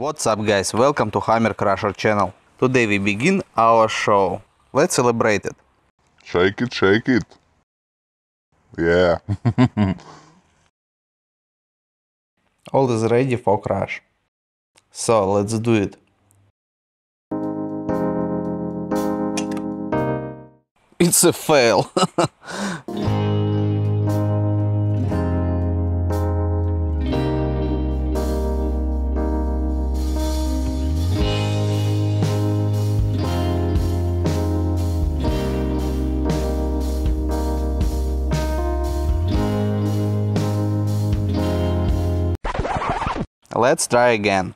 What's up guys, welcome to Hammer Crusher channel. Today we begin our show. Let's celebrate it. Shake it, shake it. Yeah. All is ready for crash. So let's do it. It's a fail. Let's try again.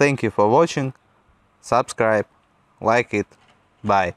Thank you for watching. Subscribe, like it. Bye.